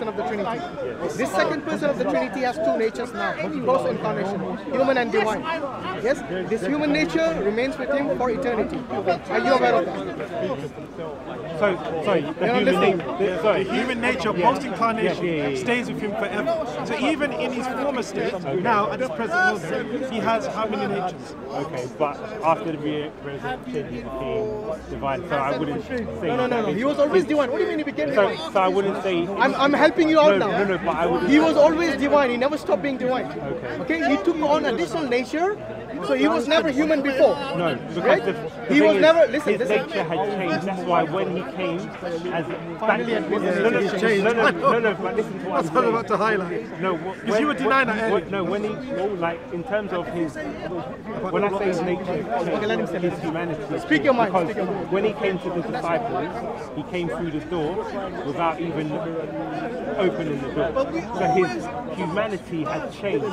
person of the Trinity. This second person of the Trinity has two natures now, post incarnation, human and divine. Yes, this human nature remains with him for eternity. Are you aware of that? So, sorry, the You're human listening. nature. Sorry. The human nature, post-incarnation, Yeah, yeah, yeah. stays with him forever. So even in his former state, now at this present moment, he has how many natures? Okay, but after the re- resurrection, he became divine. So I wouldn't say. No, no, no, no. He was always divine. What do you mean he became So, divine? so I wouldn't say. I'm, I'm helping you out no, now. no, no, but I would. He was always divine. He never stopped being divine. Okay. Okay. He took on additional nature, so he was never human before. No, because Right? the, the He was is, never- listen, His this- nature had changed. That's why when he came as Finally admitted no, no, his no, changed. no, no, no, no, but listen to what That's I'm what I'm saying. about to highlight. No, Because you were denying that when- No, when he, like, in terms of his, when I say his nature, let him say his humanity. Speak your mind, speak your mind. when he came to the disciples, he came through the door without even opening the door. So his humanity had changed.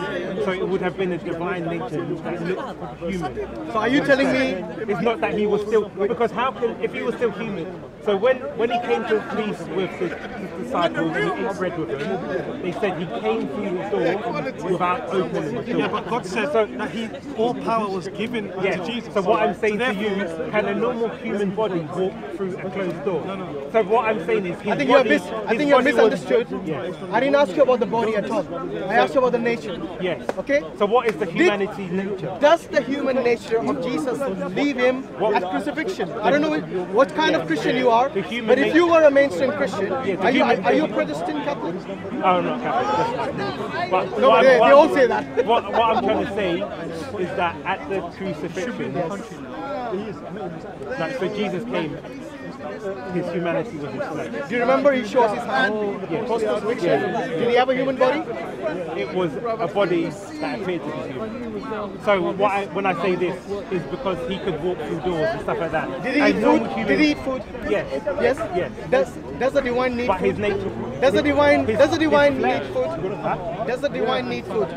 So it would have been a divine nature that looked human. So are you telling me It's not that he was still because how can if he was still human? So when when he came to feast with his, his disciples and he ate bread with them, they said he came through the door without opening the door. Yeah, but God said So- that he all power was given Yeah. to Jesus. So what I'm saying to you, can a normal human body walk through a closed door? No, no. So what I'm saying is, his I think you're mis- I think you have body was- misunderstood. Yes. I didn't ask you about the body at all. I asked you about the nature. Yes. Okay? So what is the humanity nature? Does the human nature of Jesus leave him at crucifixion? I don't know what kind of Christian you are, but if you were a mainstream Christian, are you, are you a Protestant Catholic? Oh, not Catholic. But No, what they- I'm- what they all say that. What, what I'm trying to say is that at the crucifixion, like, so Jesus came, his humanity was enslaved. Do you remember he shows his hand Yes. post crucifixion? Did he have a human body? It was a body that appeared to be human. So what I, when I say this is because he could walk through doors and stuff like that. Did he And eat food? human- Did he eat food? Yes. Yes. Yes. Does does the divine need But food? his nature. Does the divine his- does the divine need food? Does the divine need food?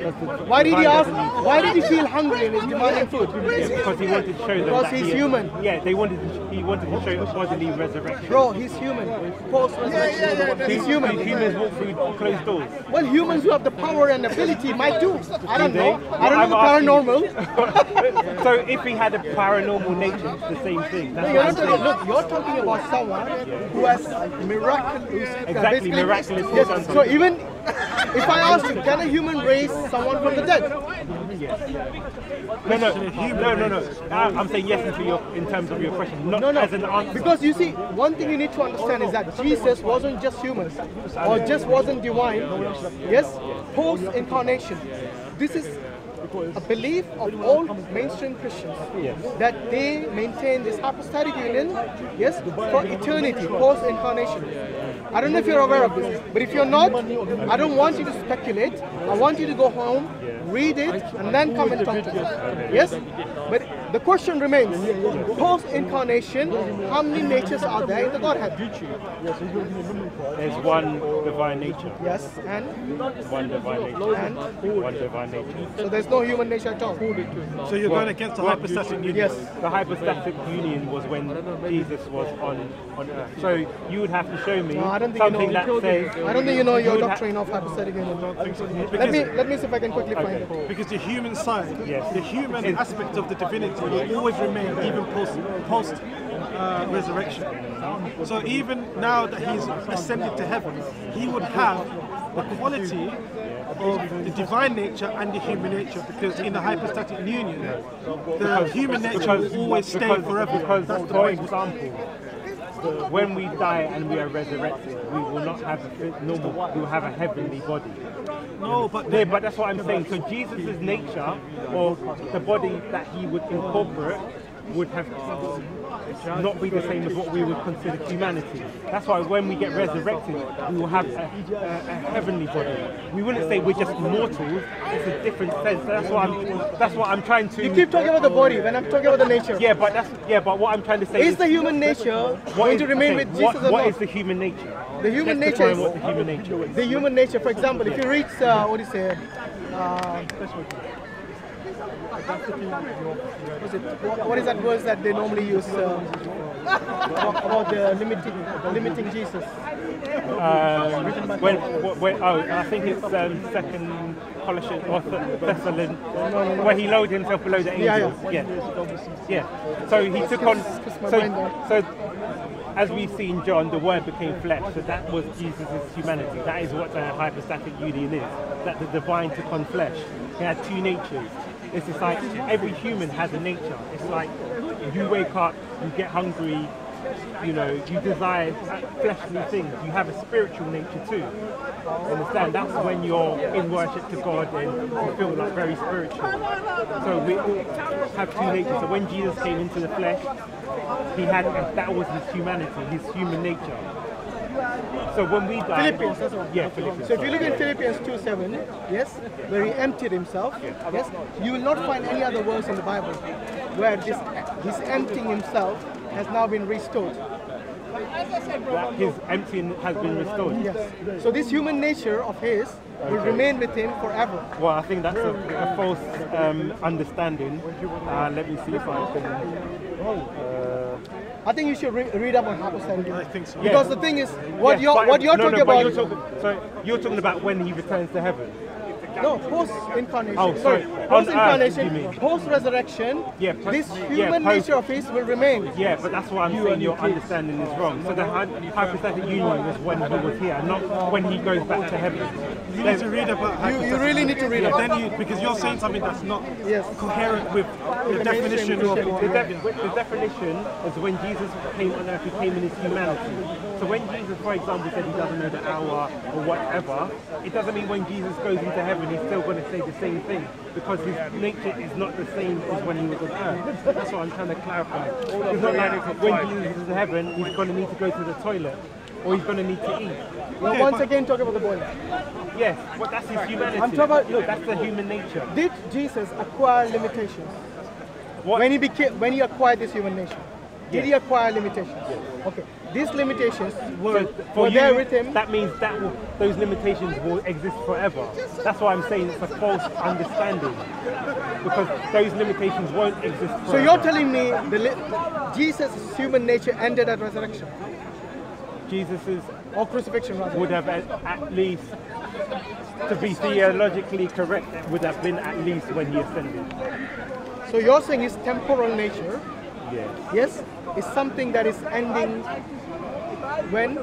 Does the Why did he ask? Why did he feel hungry and is demanding food? Yeah, because he wanted to show them Because that he's he, human. Yeah, they wanted. To, he wanted to show a bodily resurrection. Bro, he's human. Post resurrection. He's human. humans walk through closed doors? Well, humans who have the power and ability might do. I don't know. I don't I'm know the paranormal. so if he had a paranormal nature, it's the same thing. That's You're not talking, look, you're talking about someone who has miraculous, Exactly, miraculous Yes, so even if I ask you, can a human raise someone from the dead? No, no, no, no, no. I'm saying yes into your in terms of your question, not No, no. as an answer. Because you see, one thing you need to understand is that Jesus wasn't just human or just wasn't divine. Yes? Post incarnation. This is a belief of all mainstream Christians that they maintain this hypostatic union, yes, for eternity, post incarnation. I don't know if you're aware of this, but if you're not, I don't want you to speculate. I want you to go home, read it, and then come and talk to me. Yes? But the question remains post incarnation, how many natures are there in the Godhead? There's one divine nature, Yes, and one divine nature, and one divine nature. so there's no human nature at all. So you're going against the hypostatic union. Yes. The hypostatic union was when Jesus was on on earth. So you would have to show me No, I don't think you something know. that says. I don't think you know your would ha- doctrine of hypostatic union. Let me let me see if I can quickly find it. Because the human side, Yes. the human Is- aspect of the divinity will always remain even post post uh, resurrection. So even now that he's ascended to heaven, he would have the quality of the divine nature and the human nature because in the hypostatic union, the human nature will always stay forever. Because, That's the for example, when we die and we are resurrected, we will not have a normal. We will have a heavenly body. No, but Yeah, but that's what I'm saying. So Jesus' nature, or the body that he would incorporate, would have not be the same as what we would consider humanity. That's why when we get resurrected, we will have a, a, a heavenly body. We wouldn't say we're just mortals. It's a different sense. That's what I'm. That's what I'm trying to. You keep talking about the body when I'm talking about the nature. Yeah, but that's yeah, but what I'm trying to say Is the human nature what going is- to remain okay, with Jesus what, or not? is the human nature? The human Let's nature is what the human nature is. the human nature. For example, if you read uh, what you say? Uh, it, what- what is that verse that they normally use? Uh, about, about the limiting, limiting Jesus? Um, when, when, oh, I think it's um, second Colossians or Thessalonians, where he lowered himself below the Yeah, angels. Yeah, yeah. So he took on. So, so as we see in John, the Word became flesh. So that was Jesus' humanity. That is what the hypostatic union is. That the divine took on flesh. He had two natures. It's just like every human has a nature. It's like you wake up, you get hungry, you know, you desire fleshly things. You have a spiritual nature too. Understand? That's when you're in worship to God and you feel like very spiritual. So we all have two natures. So when Jesus came into the flesh, he had that was his humanity, his human nature. So when we die, Philippians, that's all. yeah, Philippians. So if you look in Philippians 2 7, yes, where he emptied himself, yes, you will not find any other verse in the Bible where this, this emptying himself has now been restored. that his emptying has been restored. Yes. So this human nature of his will Okay. remain with him forever. Well, I think that's a, a false um, understanding. Uh, let me see if I can. Uh, I think you should re- read up on hypostatic I think so. Because Yeah. the thing is, what yes, you're what you're no, talking no, about. You're talking, so you're talking about when he returns to heaven. No, post incarnation. Oh, sorry. On Post incarnation, post resurrection. Yeah, post- this yeah, human post- nature of his will remain. Yeah, but that's what I'm saying. Your understanding is wrong. So the hy- hypostatic union was when he was here, not when he goes back to heaven. You need to read about You, you really need to read Yeah, up. then you because you're saying something that's not Yes. coherent with the definition of The, def- the definition is when Jesus came on earth, he came in his humanity. So when Jesus, for example, said he doesn't know the hour or whatever, it doesn't mean when Jesus goes into heaven, he's still going to say the same thing because his nature is not the same as when he was on earth. That's what I'm trying to clarify. It's not like when Jesus is in heaven, he's going to need to go to the toilet or he's going to need to eat. Now, once again, talk about the boy. Yes, but that's his humanity. I'm talking about- look. that's the human nature. Did Jesus acquire limitations What? when he became when he acquired this human nature? Did he acquire limitations? Okay. These limitations were, So for were you, there with him. that means that will, those limitations will exist forever. That's why I'm saying it's a false understanding because those limitations won't exist forever. So you're telling me the li- Jesus' human nature ended at resurrection Jesus's or crucifixion rather? would have at, at least, to be theologically correct, would have been at least when he ascended. So you're saying his temporal nature, Yeah. yes, is something that is ending when?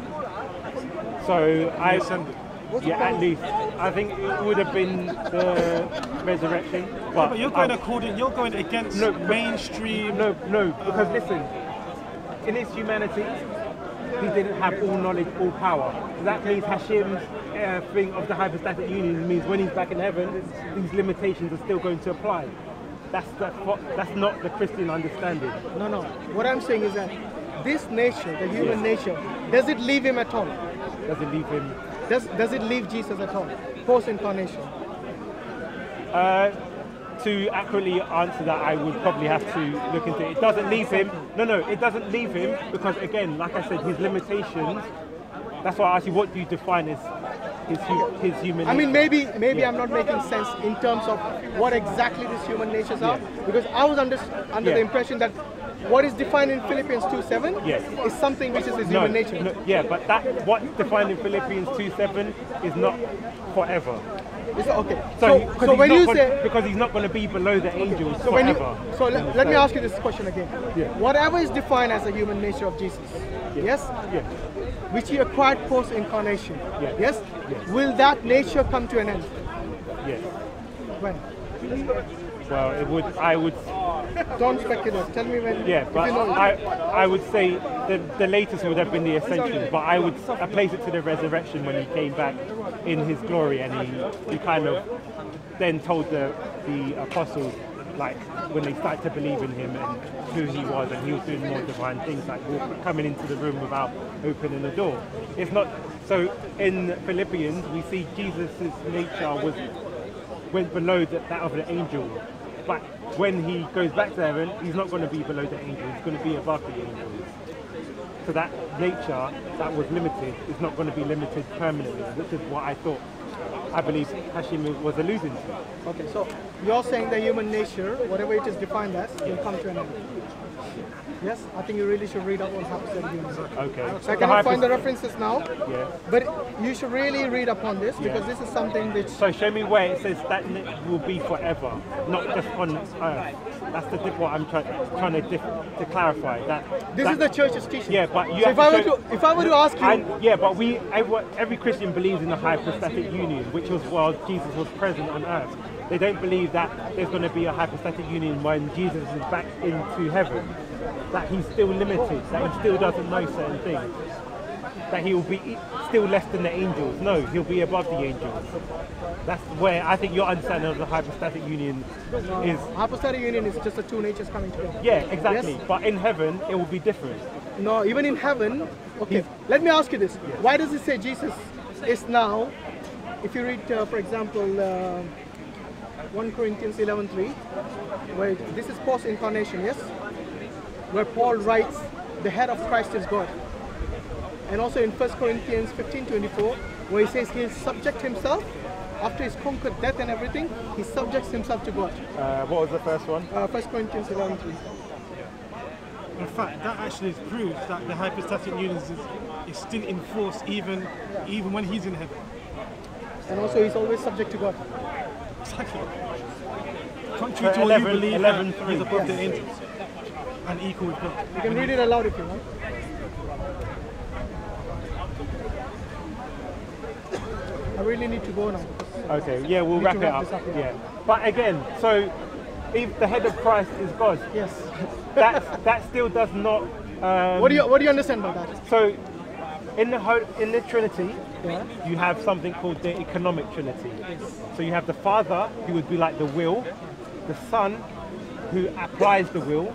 So I ascended. Yeah, at least. I think it would have been the resurrection. But, But you're going I- according. You're going against No, mainstream. No, no, because listen, in his humanity, he didn't have all knowledge, all power. So that means Hashim's uh, thing of the hypostatic union means when he's back in heaven, these limitations are still going to apply. That's the, that's not the Christian understanding. No, no. What I'm saying is that this nature, the human nature, does it leave him at all? Does it leave him. Does, does it leave Jesus at all? Post incarnation. Uh, to accurately answer that, I would probably have to look into it. It doesn't leave him. No, no, it doesn't leave him because, again, like I said, his limitations. That's why I asked you, what do you define as his hu- his human? I mean, maybe maybe Yeah. I'm not making sense in terms of what exactly these human natures are, because I was under under the impression that what is defined in Philippians 2:7 Yes. is something which is his no, human nature. no, yeah, but that what's defined in Philippians 2:7 is not forever. Is- okay. So, So, so when you gonna- say because he's not going to be below the angels so when you so let, let me ask you this question again. Yeah. Whatever is defined as the human nature of Jesus, yes, Yeah. which he acquired post incarnation, Yeah. yes, Yes. will that nature come to an end? Yes. When? Well, it would. I would. Don't speculate. Tell me when. Yeah, but you know. I, I would say the, the latest would have been the ascension, but I would I place it to the resurrection when he came back in his glory and he, he kind of then told the, the apostles, like when they started to believe in him and who he was and he was doing more divine things like coming into the room without opening the door. It's not, so in Philippians we see Jesus' nature was went below the, that of an angel. But when he goes back to heaven, he's not going to be below the angel. He's going to be above the angels. So that nature that was limited is not going to be limited permanently, which is what I thought. I believe Hashim was alluding to. Okay, so you're saying the human nature, whatever it is defined as, will come to an end. Yes, I think you really should read up on hypostatic union. Okay. So I The cannot find the references now, Yeah. but you should really read up on this because Yeah. this is something which So show me where it says that it will be forever, not just on earth. That's the what I'm try- trying to to clarify. That this that- is the church's teaching. Yeah, but you so have if I to were to if I were to ask you, I, yeah, but we every, every Christian believes in the hypostatic union, which was while Jesus was present on earth. They don't believe that there's going to be a hypostatic union when Jesus is back into heaven. That he's still limited. That he still doesn't know certain things. That he will be still less than the angels. No, he'll be above the angels. That's where I think your understanding of the hypostatic union is. hypostatic union is just the two natures coming together. Yeah, exactly. Yes. But in heaven, it will be different. No, even in heaven. Okay, let me ask you this: Why does it say Jesus is now? If you read, uh, for example, uh, 1 Corinthians 11:3, where this is post-incarnation, yes, where Paul writes, "The head of Christ is God," and also in 1 Corinthians 15:24, where he says he'll subject himself after he's conquered death and everything. He subjects himself to God. Uh, what was the first one? Uh, 1 Corinthians 11:3. In fact, that actually proves that the hypostatic union is, is still in force even even when he's in heaven. And also, he's always subject to God. Exactly. Contrary to Uh, what 11 you believe 11, that he's above the angels and equal with God. You can read it aloud if you want. I really need to go now. Okay, yeah, we'll Need wrap it up. up, yeah. yeah. But again, so if the head of Christ is God, Yes. that that still does not. Um, What do you What do you understand by that? So in the ho- in the Trinity, Yeah. you have something called the economic Trinity. So you have the Father, who would be like the will, the Son, who applies the will,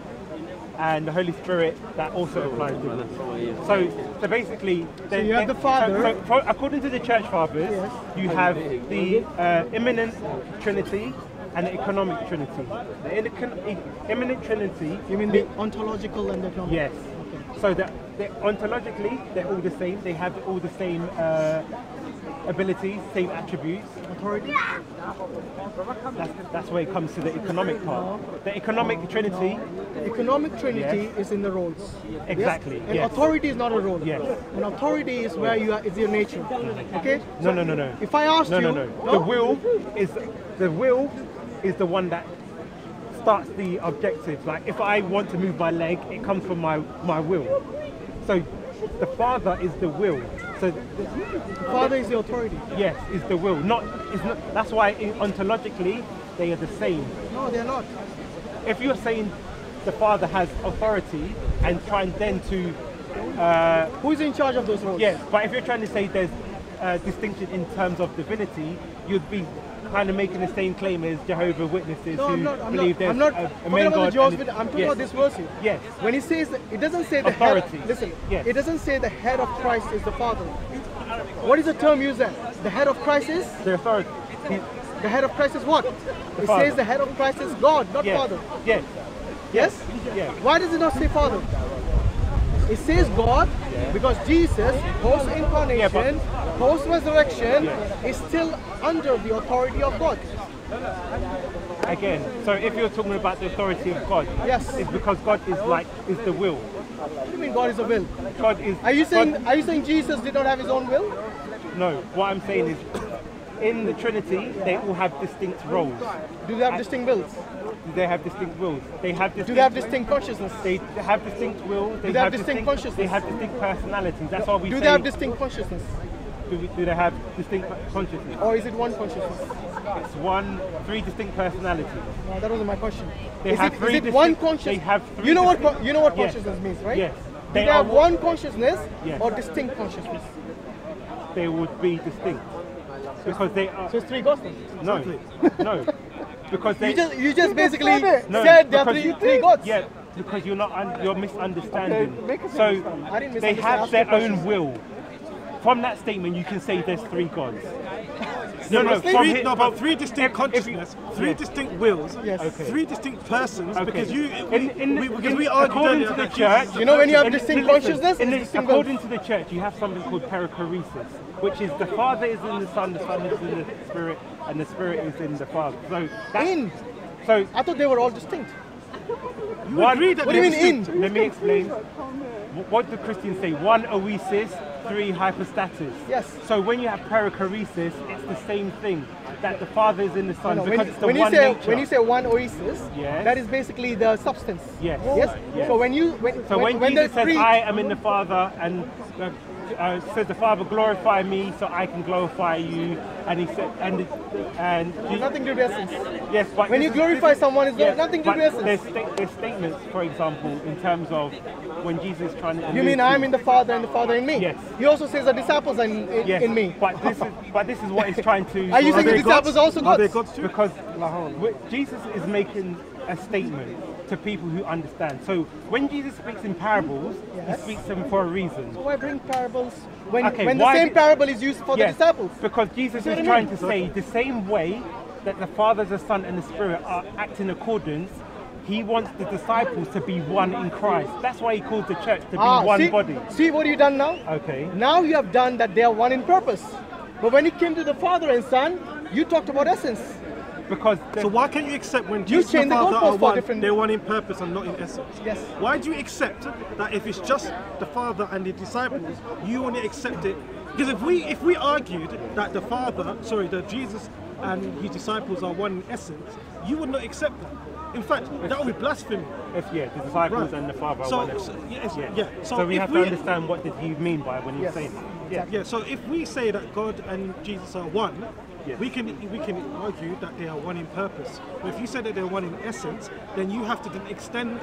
and the Holy Spirit that also applies to will. So, so basically, so you have the Father. So, so according to the Church Fathers, Yes. you have the uh, immanent Trinity and the economic Trinity. The econ- e- immanent Trinity You mean the ontological and the economic? Yes. So that ontologically, they're all the same. They have all the same uh, abilities, same attributes. Authority. That's, that's where it comes to the economic part. The economic trinity, Economic trinity Yes. is in the roles. Exactly, Yes? And yes. authority is not a role. Yes. And authority is where you are. Is your nature. Okay. no, no, no, no. If I ask No, you, no, no. The will is the will is the one that starts the objectives. Like if I want to move my leg, it comes from my my will. So the father is the will. So The Father is the authority. yes, is the will. Not is not. That's why ontologically they are the same. No, they're not. if you're saying the father has authority and trying then to uh, Who's in charge of those roles? yes but if you're trying to say there's uh, distinction in terms of divinity you'd be kind of making the same claim as Jehovah Witnesses No, who I'm not. I'm believe not. I'm not a, a about God and- I'm talking yes, about this verse here. yes When he says it doesn't say the Authority. head. Listen, Yes. it doesn't say the head of Christ is the Father. What is the term used there? The head of Christ is the authority the head of Christ is what? it Father. says the head of Christ is God, not yes Father. yes Yes. yeah Why does it not say Father? It says God because Jesus, post incarnation, post resurrection, is still under the authority of God. again so if you're talking about the authority of God Yes. it's because God is like is the will What do you mean God is a will? God is Are you saying God- are you saying Jesus did not have his own will? no what I'm saying is in the Trinity they all have distinct roles Do they have distinct wills? They have distinct wills. They have distinct. Do they have distinct consciousness? They have distinct wills. They, they have distinct consciousness? They have distinct personalities. That's why we Do they have distinct consciousness? do, we- do they have distinct consciousness? Or is it one consciousness? It's one, three distinct personalities. No, that wasn't my question. They is have it, three is it one consciousness? they have three you know what you know what Yes. consciousness means, right? Yes. Do They they have one consciousness Yes. or distinct consciousness? They would be distinct because they are. So it's three gospels. No, no, because they. You just you just basically no, said there are three, three gods. Yeah, because you're not. Un, you're misunderstanding. Okay, make us so understand. They have their own will. From that statement, you can say there's three gods. No, no, Three- from no, but three distinct if- if you- consciousness, three yes. distinct wills, Yes. Okay. three distinct persons. Okay. Because you, in, in, we, because in- we argued according earlier to the that church, You know when you have in- distinct consciousness in the- distinct according wills. to the church, you have something called perichoresis, which is the Father is in the Son, the Son is in the Spirit, and the Spirit is in the Father. So that's, In? So I thought they were all distinct. You One- agree that What do you mean in? Let me explain. Wh- What do Christians say? One ousia, three hypostasis. Yes. So when you have perichoresis, it's the same thing. That the Father is in the Son No, because when, it's the when you one say nature. when you say one ousia, Yes. that is basically the substance. Yes. Yes. Yes. So when you when so when, when, Jesus the says, three, "I am in the Father," and uh, says the Father glorify me, so I can glorify you, and he said, and and There's nothing to do with essence. Yes, but When you glorify someone, it's yes, nothing to do with there's, essence. sta- there's statements, for example, in terms of when Jesus is trying to. You mean I'm in the Father and the Father in me? Yes. He also says the disciples are in, in, Yes, in me. but this is but this is what he's trying to. Are you saying the disciples gods? also Are they gods? gods too? because Jesus is making a statement to people who understand. So when Jesus speaks in parables, Yes. he speaks them for a reason. So why bring parables when, Okay, when the same did- parable is used for Yes, the disciples? Because Jesus is trying mean? to say the same way that the Father, the Son, and the Spirit are act in accordance. He wants the disciples to be one in Christ. That's why he calls the church to be Ah, one see, body. see what you've done now? Okay. Now you have done that they are one in purpose. But when it came to the Father and Son, you talked about essence. Because So why can't you accept when You Jesus and change the the Father are one, different- they're one in purpose and not in essence? Yes. Why do you accept that if it's just the Father and the disciples, you only accept it? Because if we if we argued that the Father, sorry, that Jesus and his disciples are one in essence, you would not accept that. In fact, that would be blasphemy. if yeah, the disciples Right. and the Father are So- one. of- so- yes, yeah. yeah. So, So we if have we- to understand what did you mean by when you Yes. say that. Yeah. Yeah, so if we say that God and Jesus are one, Yes. we can we can argue that they are one in purpose. But if you say that they're one in essence, then you have to then extend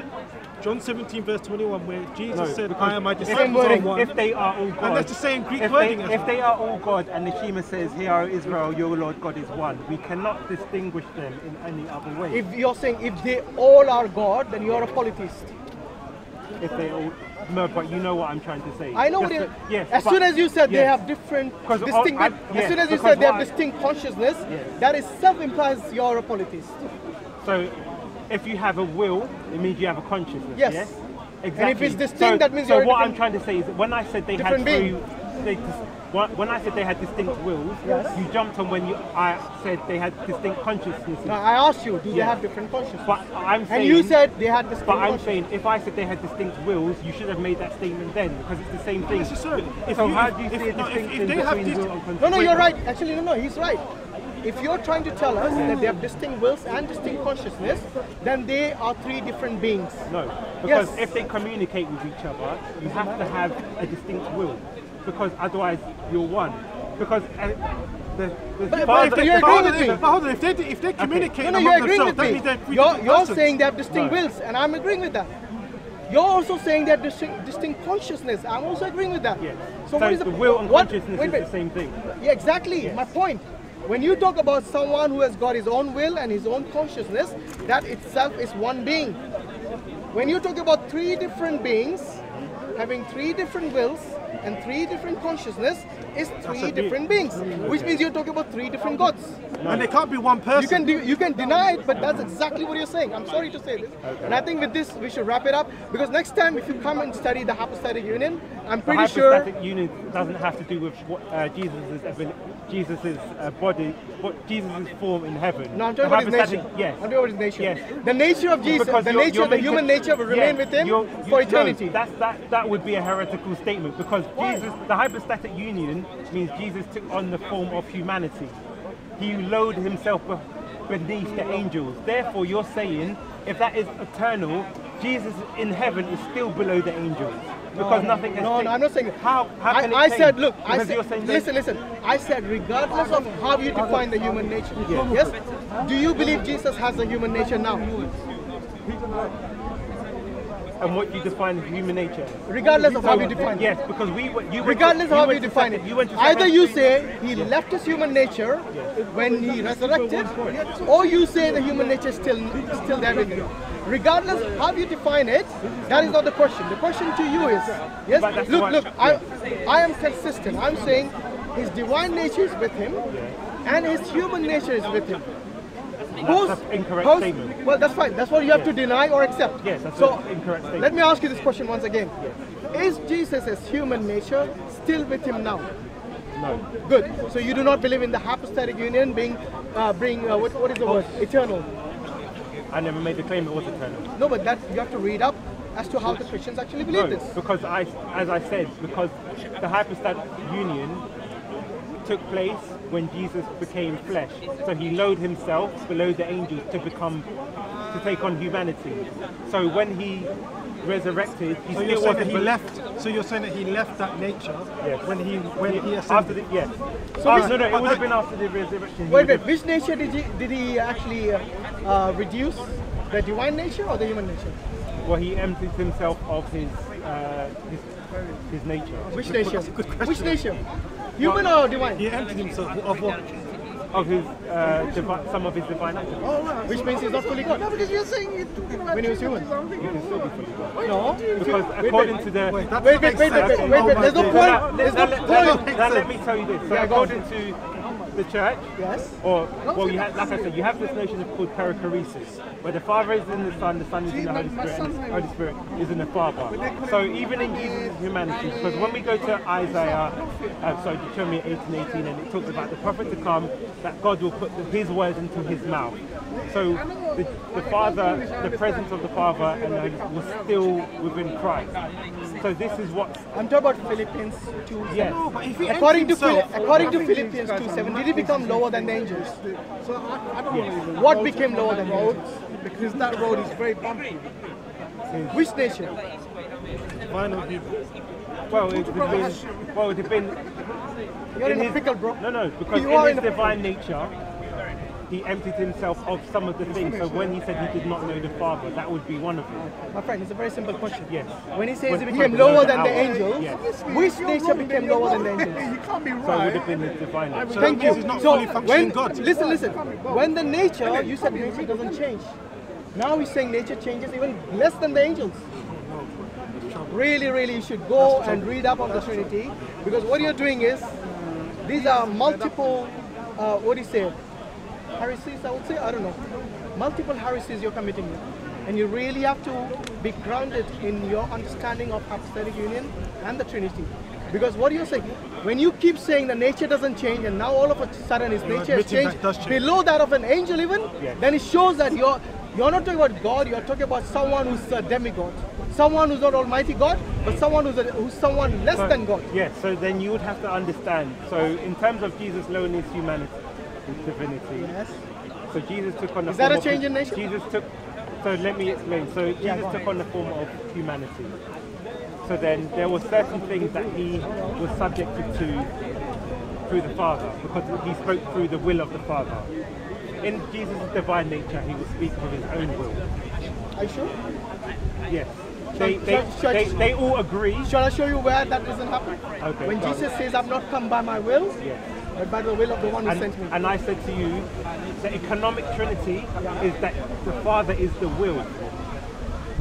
John 17 verse 21 where Jesus No, said, I am my if- disciples are one. If they are all God, And that's the same Greek if wording They, as if well. they are all God, and the Shema says, "Hear, O Israel, your Lord God is one," we cannot distinguish them in any other way. If you're saying if they all are God, then you're a polytheist. If they all, no, but you know what I'm trying to say. I know what Just it, that- yes. As soon as you said they have different distinct, I- as yes, soon as you said they have distinct consciousness, Yes. that is self-implies you're a polytheist. So, if you have a will, it means you have a consciousness. Yes. Yes. And if it's distinct, so, that means so you're a what I'm trying to say is that when I said they had three, being. They, when when I said they had distinct wills, Yes. you jumped on when you I said they had distinct consciousnesses. Now I asked you, do they have different consciousness? But I'm saying, and you said they had distinct But I'm saying, if I said they had distinct wills, you should have made that statement then, because it's the same thing. necessarily. If so you- how do you if- see a no, if- if distinction they have between these- will and conscience? No, no, you're right. Actually, no, no, he's right. If you're trying to tell us that they have distinct wills and distinct consciousness, then they are three different beings. No, because Yes. if they communicate with each other, you have to have a distinct will, because otherwise you're one. Because uh, the, the But- father, if But you agree with me. but hold on, if they if they communicate No, no, you're agreeing with that me. means they're three You're, you're saying they have distinct No. wills, and I'm agreeing with that. You're also saying they have distinct, distinct consciousness. I'm also agreeing with that. Yes. So, So, what is the the will and what- consciousness wait, is the same thing. Yeah, exactly. My point. When you talk about someone who has got his own will and his own consciousness, that itself is one being. When you talk about three different beings having three different wills and three different consciousness, is three different beings, which means you're talking about three different gods. And they can't be one person. You can do, you can deny it, but that's exactly what you're saying. I'm sorry to say this, and I think with this we should wrap it up because next time if you come and study the hypostatic union, I'm The pretty sure. hypostatic union doesn't have to do with what uh, Jesus's abil- Jesus's uh, body, what Jesus's form in heaven. No, I'm talking about his nature. Yes. I'm talking about his nature. Yes. The nature of Jesus, Because the you're- nature, you're the making- human nature will remain Yeah, with him you're- for eternity. No, that's, that, that would be a heretical statement because Jesus, the hypostatic union means Jesus took on the form of humanity. He lowered himself beneath the angels. Therefore, you're saying if that is eternal, Jesus in heaven is still below the angels because nothing has no, no, I'm not saying it. How, how I, I said, look, I said, listen, listen. I said, regardless of how you define the human nature, yes, do you believe Jesus has a human nature now? and what you define as human nature. Regardless of how you define it. Yes, because we went- you Regardless to, of how you define it. You Either you say he left his human nature when he resurrected, or you say the human nature is still still there with him. Regardless how you define it, that is not the question. The question to you is, yes, look, look, I, I am consistent. I'm saying his divine nature is with him, and his human nature is with him. Whose- That's incorrect statement. Well, that's fine. That's what you have to deny or accept. Yes, that's so, incorrect statement. Let me ask you this question once again. Is Jesus' human nature still with him now? No. Good. So you do not believe in the hypostatic union being, uh, being uh, what, what is the word? Eternal. I never made the claim it was eternal. No, but that you have to read up as to how the Christians actually believe No, this. because I, as I said, because the hypostatic union took place when Jesus became flesh. So he lowered himself below the angels to become, to take on humanity. So when he resurrected, he So you're still saying that wasn't he left. So you're saying that he left that nature Yes. when he when he after ascended. the yes. So this- no, no, it would have been after the resurrection. Wait, would wait. Which nature did he did he actually uh, uh, reduce? The divine nature or the human nature? well, he emptied himself of his uh, his, his nature. Which nature? good question. Which nature? Human or divine? He emptied himself of what? Of his uh, divi- some of his divine attributes. Which means he's not fully God. No, because you're saying you're talking about When he was human. something. He can still be fully God. No. Because according to the Wait, that Wait, doesn't wait, make wait, wait, sense. wait, wait, Oh wait. my There's no days. point. Now, There's now, no let- point. now let me tell you this. So Yeah, go on. according to the church, Yes. or well, you have, like I said, you have this notion of called perichoresis, where the Father is in the Son, the Son is in the Holy Spirit, and the Holy Spirit is in the Father. So even in Jesus' humanity, because when we go to Isaiah, uh, sorry, Deuteronomy 18, 18, and it talks about the prophet to come, that God will put His words into His mouth. So the, the Father, the presence of the Father and the Holy Spirit was still within Christ. So this is what, I'm talking about Philippians 2. yes. No, but if he According to emptied himself, according to Philippians 2 7, did he become lower than the angels? So I, I don't want to even What became lower than road angels? because that road is very bumpy. Which nation? final view. Well, it would have been, well, it would have been You're in a pickle, bro. No, no, because You are in in his a- divine nature, he emptied himself of some of the things. So when he said he did not know the Father, that would be one of them. My friend, it's a very simple question. Yes. When he says When he he became lower than the the angels, Yes. which You're nature became lower than the angels? You can't be right. So it would have been his divine nature. So Thank you. he's not so fully functioning when, God. listen, listen. When the nature, you said nature doesn't change. Now he's saying nature changes even less than the angels. Really, really, you should go and read up on the Trinity because what you're doing is these are multiple, uh, what do you say, heresies, I would say, I don't know. Multiple heresies you're committing. And you really have to be grounded in your understanding of hypostatic union and the Trinity. Because what you're saying, when you keep saying the nature doesn't change and now all of a sudden his nature has admitting that changed change. below that of an angel even, then it shows that you're you're not talking about God, you're talking about someone who's a demigod. Someone who's not Almighty God, but someone who's, a, who's someone less So- than God. Yes, so then you would have to understand. So in terms of Jesus lowering his humanity, divinity, Yes. so Jesus took on the Is that a of- change in nature? Jesus took. So let me explain. So Jesus on. took on the form of humanity. So then there were certain things that he was subjected to through the Father because he spoke through the will of the Father. In Jesus' divine nature, he would speak of his own will. Are you sure? Yes. They, they, they, they all agree. Shall I show you where that doesn't happen? Okay, When. Jesus says, I've not come by my will, Yes. But by the will of the one who And, sent me. and I said to you, the economic trinity is that the Father is the will.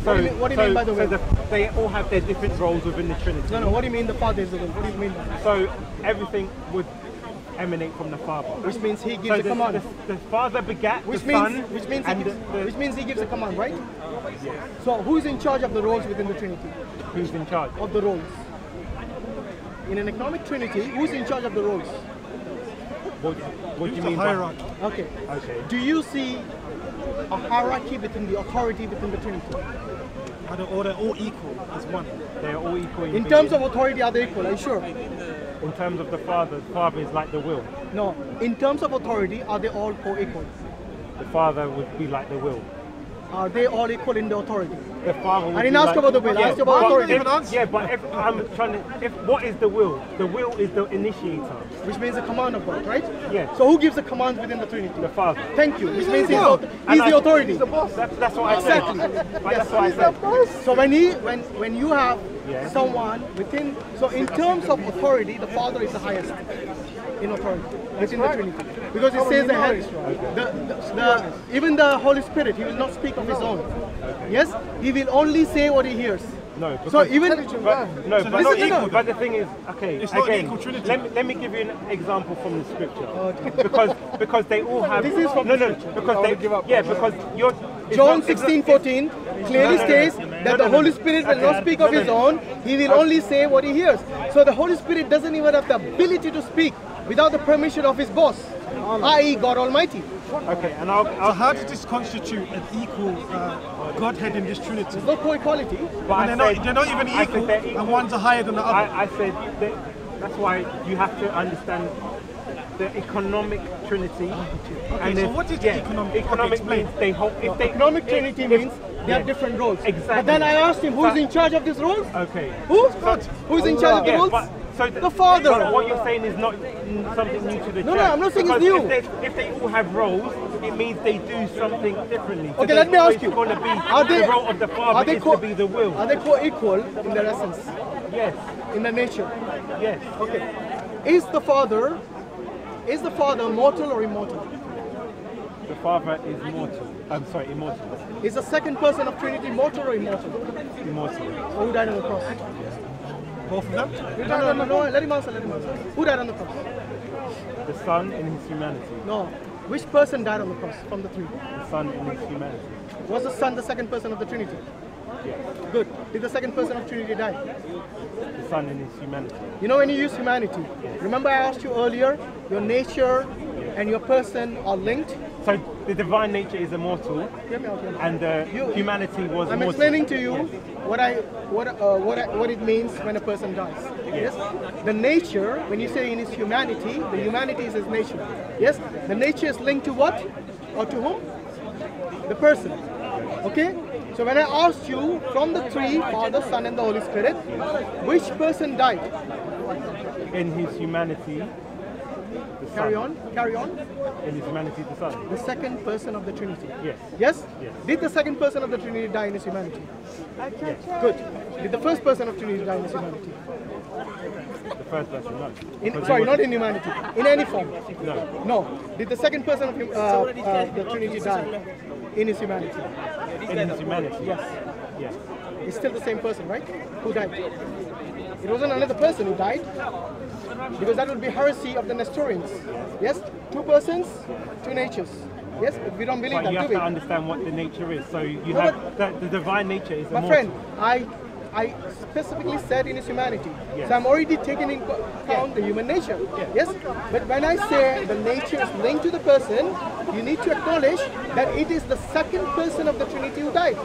So, What do you mean- do you so, mean by the so will? the, they all have their different roles within the Trinity. No, no, what do you mean the Father is the will? What do you mean? So everything would emanate from the Father. Which means he gives so a the, command. the, the Father begat Which the means, Son, which means, he gives, the, which means he gives a command, right? So who's in charge of the roles within the Trinity? who's in charge. Of the roles? In an economic Trinity, who's in charge of the roles? What, what do you mean by. Okay. Okay. Do you see a hierarchy within the authority within the Trinity? Are they, or they're all equal as one? They are all equal in, In terms of authority, are they equal? Are you sure? in terms of the Father, the Father is like the will. No. In terms of authority, are they all co-equal? The Father would be like the will. Are they all equal in the authority? The Father would I didn't ask like, about the will, I asked about but authority. if- Yeah, but if I'm trying to, if what is the will? The will is the initiator, Which means the command of God, right? Yeah. So who gives the commands within the Trinity? the Father. Thank you. Which means he's, go. the- And he's the authority. That's, that's what I said. Exactly. But That's what I said. So when he when when you have Yeah. someone within so in terms of authority, the Father is the highest in authority within the Trinity. Because it oh, says the, head, the, the, the even the Holy Spirit, he will not speak of his own. Yes? He will only say what he hears. No, So even but, no, So but, not no, equal but the thing is, okay, It's not again, equal let me, let me give you an example from the scripture. Oh, because because they all have This is from no no scripture. because they give up. yeah because you're John not- 16, 14 clearly No, no, no, states that No, the no, no. Holy Spirit will Okay. not speak of No, no, his own, he will only say what he hears. So the Holy Spirit doesn't even have the ability to speak. without the permission of his boss, i.e., God Almighty. Okay, and I'll, I'll how does this constitute an equal uh, Godhead in this Trinity? There's no co-equality. but they're said- not, they're not even equal, equal. and one's higher than the other. I, I said that that's why you have to understand the economic trinity. Okay, so if- what is the economic- okay, Economic explain. means they hold. If they, Economic if- Trinity if- means they have different roles. Exactly. But then I asked him, who's But- in charge of these roles? Okay. Who? God. Who's in charge of the Yeah, roles? but so The Father. What you're saying is not something new to the No, church. no, no, I'm not saying it's new. If they, if they all have roles, it means they do something differently. So Okay, let me ask you. Going to be Are they, the role of the father are they is co- to be the will. Are they co-equal in their essence, yes. in their nature? Yes. Okay. Is the Father, is the Father mortal or immortal? The father is mortal. I'm sorry, immortal. Is the second person of Trinity mortal or immortal? Immortal. Or who died on the cross? Both of them? No, no, no, no, let him answer, let him answer. Who died on the cross? The son in his humanity. No. Which person died on the cross from the three? The son in his humanity. Was the Son the second person of the Trinity? Yes. Good. Did the second person of Trinity die? The son in his humanity. You know when you use humanity, remember I asked you earlier, your nature and your person are linked? So the divine nature is immortal, Hear me out, hear me out. and the You- humanity was I'm mortal. explaining to you what I what uh, what I, what it means when a person dies. Yes. The nature, when you say in his humanity, the humanity is his nature. Yes. The nature is linked to what, or to whom? The person. Okay. So when I asked you from the three, Father, Son, and the Holy Spirit, which person died? In his humanity, Carry son. on. Carry on. In his humanity, the son. The second person of the Trinity. Yes. Yes? Yes. Did the second person of the Trinity die in his humanity? Yes. Good. Did the first person of Trinity die in his humanity? The first person, no. In, sorry, not in humanity. In any form. No. No. Did the second person of uh, uh, the Trinity die in his humanity? In his humanity. Yes. Yes. It's still the same person, right? Who died? It wasn't another person who died. Because that would be heresy of the Nestorians. Yes? Two persons, two natures. Yes? But we don't believe But that, you do have we? to understand what the nature is. So you No, have the, the divine nature is My immortal. friend, I I specifically said in his humanity. Yes. So I'm already taking into account the human nature. Yes? But when I say the nature is linked to the person, you need to acknowledge that it is the second person of the Trinity who died.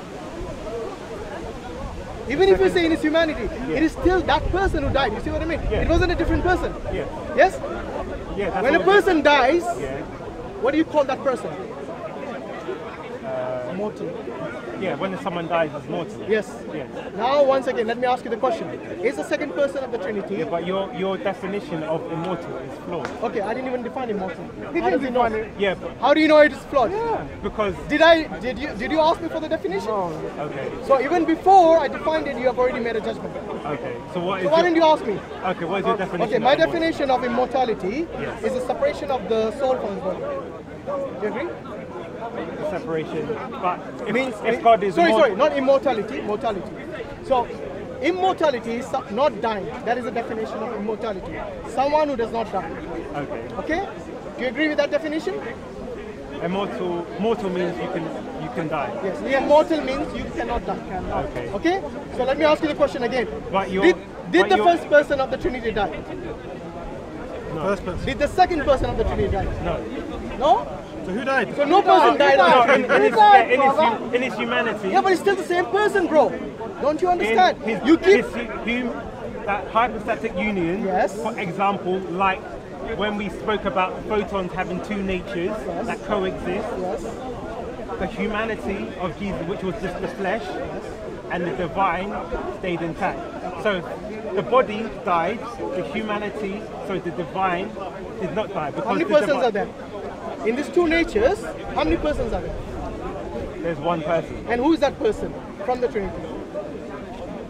Even if you say in his humanity, it is still that person who died. You see what I mean? Yeah. It wasn't a different person. Yeah. Yes? Yeah. When a person dies, Yeah. what do you call that person? Mortal. Yeah. When someone dies, it's mortal. Yes. Yes. Now, once again, let me ask you the question. Is the second person of the Trinity Yeah, but your your definition of immortal is flawed. Okay, I didn't even define immortal. How does he know? Yeah, but How do you know it is flawed? Yeah. because Did I? Did you? Did you ask me for the definition? okay, So even before I defined it, you have already made a judgment. okay. So what is So why your, didn't you ask me? okay? What is your definition? Okay, my definition of immortality Yes. is the separation of the soul from the body. Do you agree? Separation. But if, Means if God is sorry, sorry, not immortality, mortality. So immortality is not dying. That is the definition of immortality. Someone who does not die. okay, Okay? Do you agree with that definition? immortal. Mortal means you can you can die. Yes. Immortal means you cannot die. Okay. Okay? So let me ask you the question again. But you're- did did the first person of the Trinity die? First person. Did the second person of the Trinity die? No. No? So who died? So no person died No, out of in, in, his, Trinity. yeah, in, his, in his humanity. Yeah, but it's still the same person, bro. Don't you understand? his, you keep his hum- that hypostatic union. Yes. For example, like when we spoke about photons having two natures that coexist. Yes. the humanity of Jesus, which was just the flesh, and the divine stayed intact. So the body died, the humanity, so the divine did not die. Because How many persons divi- are there? In these two natures, how many persons are there? There's one person. And who is that person from the Trinity?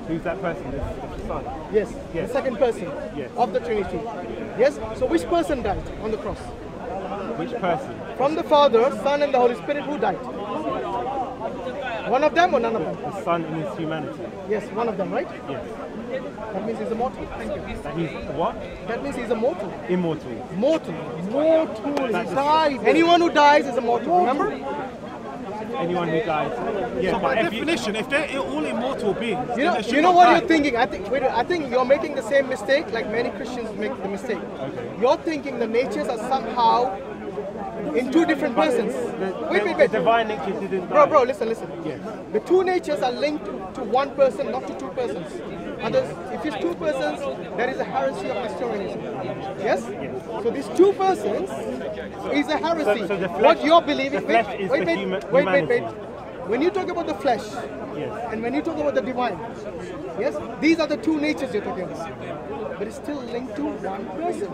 Who's that person? It's the Son. Yes, Yes. the second person Yes. of the Trinity. Yes? So which person died on the cross? Which person? From the Father, Son, and the Holy Spirit, who died? One of them or none of them? The Son in his humanity. Yes, one of them, right? Yes. That means he's immortal. Thank you. That he's what? That means he's immortal. Immortal. Mortal. Mortal. He died. Anyone who dies is immortal, remember? anyone who dies. Yeah, So by if you- definition, if they're all immortal beings, You know, you know what die. you're thinking. I think. Wait, I think you're making the same mistake like many Christians make the mistake. You're thinking the natures are somehow in two different persons. Wait, wait, the wait. divine nature didn't Bro, bro, listen, listen. Yes. The two natures are linked to one person, not to two persons. Others, if it's two persons, there is a heresy of Nestorianism. Yes? So these two persons is a heresy. So- so the what flesh- you're believing, the wait, is wait, the wait, human- wait, wait, wait. Humanity. When you talk about the flesh, Yes. and when you talk about the divine, yes, these are the two natures you're talking about. But it's still linked to one person.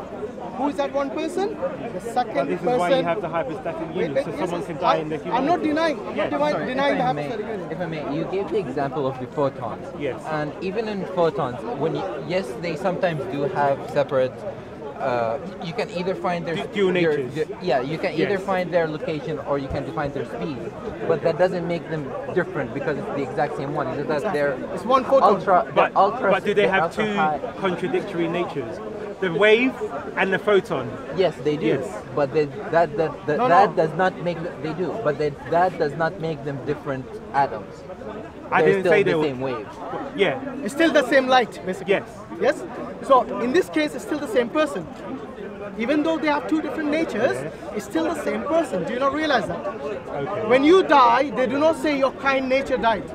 Who is that one person? The second But this is why you have the hypostatic Wait, union, wait, so yes, someone can die I- in the human. I'm not denying, I'm Yeah, not denying, Sorry, denying the if I may, hypostatic union. if I may, you gave the example of the photons. Yes. And even in photons, when you, yes, they sometimes do have separate. Uh, you can either find their Du- dual their- their- yeah, you can either Yes. find their location or you can define their speed, but that doesn't make them different because it's the exact same one. It's just that they're It's one photon. ultra. But, they're ultra but do they have two high. contradictory natures? The wave and the photon. Yes, they do. Yes. But they, that that that, No, that no. does not make they do. But they, that does not make them different atoms. I They're didn't still say the they were. same wave. Yeah. It's still the same light, basically. Yes. Yes? So in this case, it's still the same person. Even though they have two different natures, it's still the same person. Do you not realize that? When you die, they do not say your kind nature died,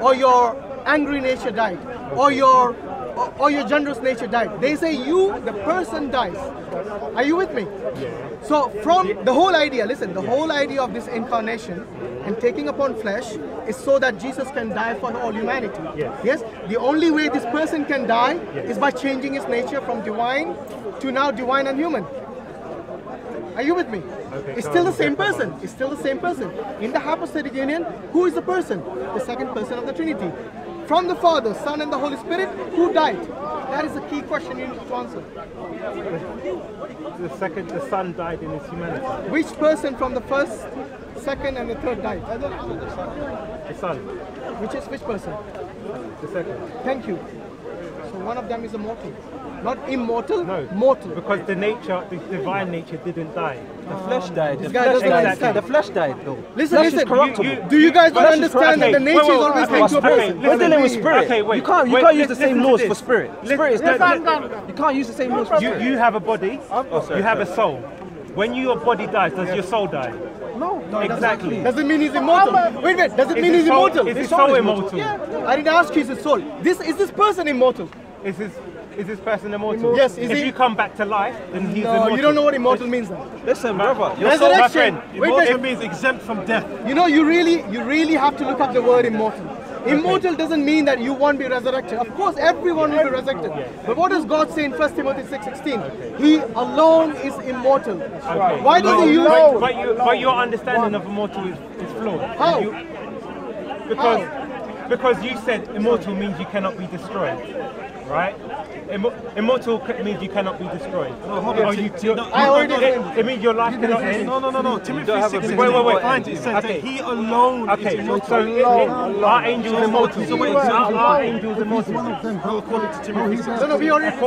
or your angry nature died, or your or, or your generous nature died. They say you, the person, dies. Are you with me? So from the whole idea, listen, the whole idea of this incarnation taking upon flesh is so that Jesus can die for all humanity. Yes. yes? The only way this person can die is by changing his nature from divine to now divine and human. Are you with me? Okay, it's still the same person. It's still the same person. In the hypostatic union, who is the person? The second person of the Trinity. From the Father, Son, and the Holy Spirit, who died? That is the key question you need to answer. The second, the son died in his humanity. Which person from the first, second, and the third died? The son, Which is which person? the second. Thank you. So one of them is a mortal. Not immortal, No, mortal. Because the nature, the divine nature, didn't die. The flesh died. The This guy flesh doesn't died. understand. The flesh died, though. Listen, flesh listen. is corruptible. You- you- Do you guys not understand that the nature Wait, is wait, always okay, linked to a person? listen. We're dealing with spirit. Okay, wait. You can't. You Wait, can't use the same laws for spirit. Spirit is listen- different. You can't use the same laws for You, spirit. you have a body, Oh, you have a soul. When your body dies, does your soul die? No. exactly. Does it mean he's immortal? Wait, wait. Does it Is mean he's soul, immortal? is his soul soul immortal? immortal. I didn't ask you, is his soul. This is this person immortal? Is this is this person immortal? Yes, is if he- you come back to life, then he's No, immortal. you don't know what immortal means. Then. Listen, brother. Your Your soul, soul, my friend. Wait, Immortal wait. means exempt from death. You know, you really, you really have to look up the word immortal. Immortal doesn't mean that you won't be resurrected. Of course, everyone will be resurrected. But what does God say in 1 Timothy 6:16? He alone is immortal. Why does he use? But, but, you, but your understanding of immortal is, is flawed. How? You- because because you said immortal means you cannot be destroyed, right? Immortal means you cannot be destroyed. No, hold on. Oh, you, Ti- you- no, I already it, it means your life cannot end. No, no, no, no. Timothy don't have a 6 big Wait, wait, wait. Find it. Says Okay. that he alone Okay, is immortal. so it, are angels immortal? So wait, Are, are angels immortal? according to Timothy 6. No, no, we already